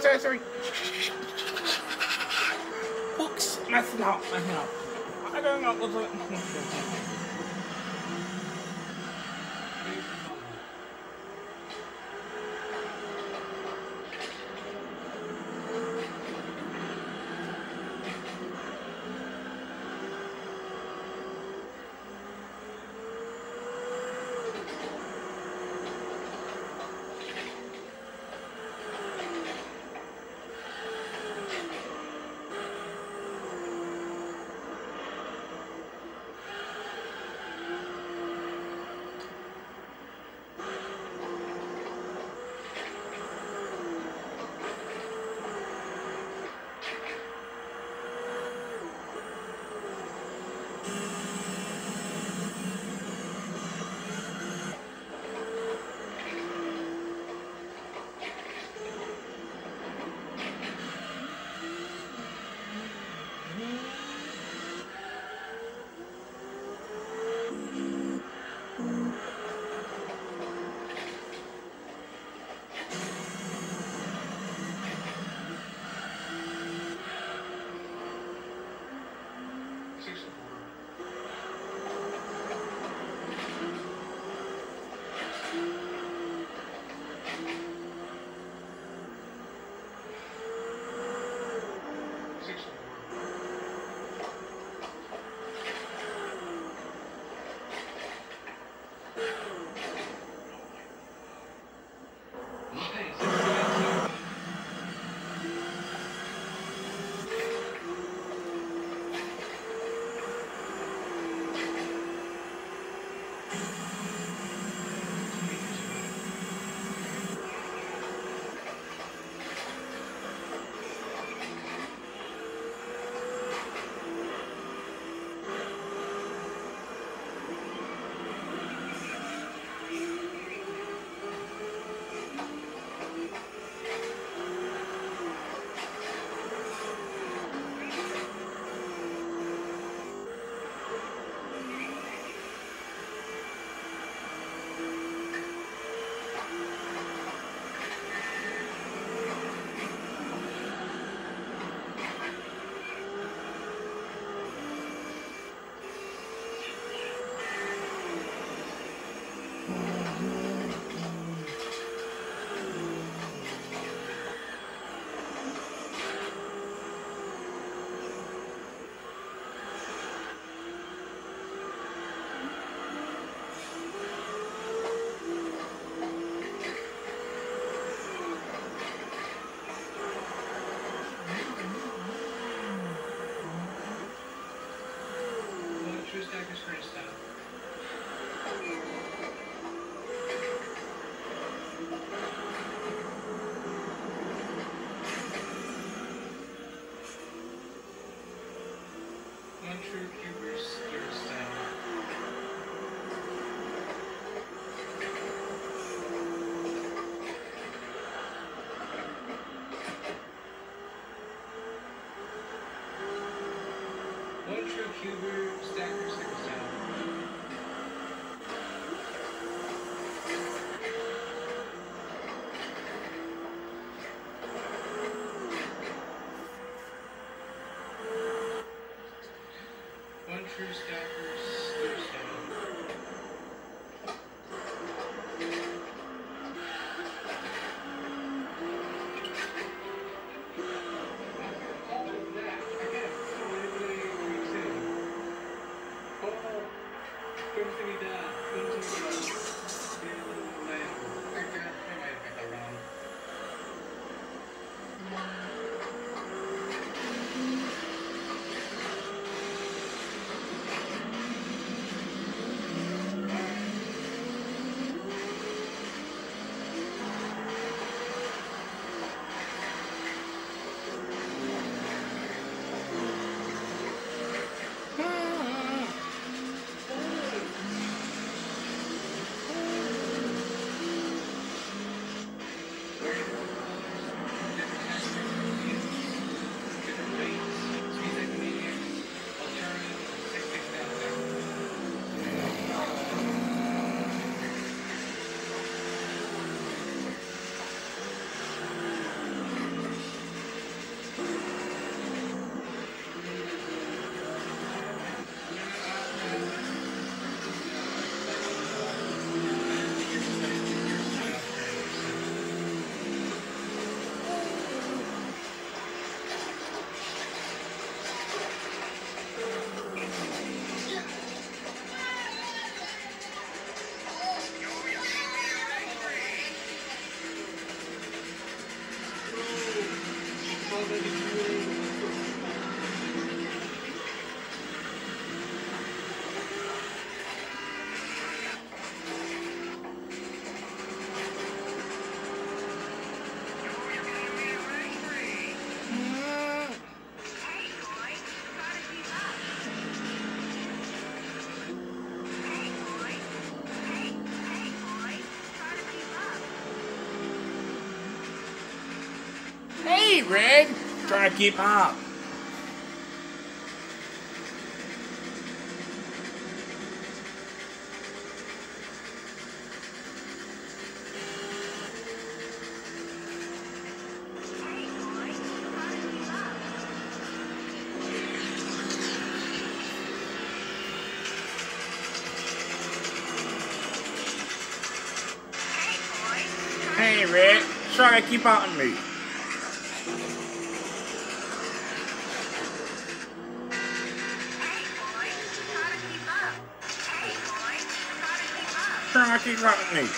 sorry, sorry, sorry. Oops, messing up, messing up. I don't know what's it. true Cubers Gearstown. One கொஞ்சம் Hey, Red. Try to keep up. Hey, Red. Trying to keep up with me. Trying to keep with me.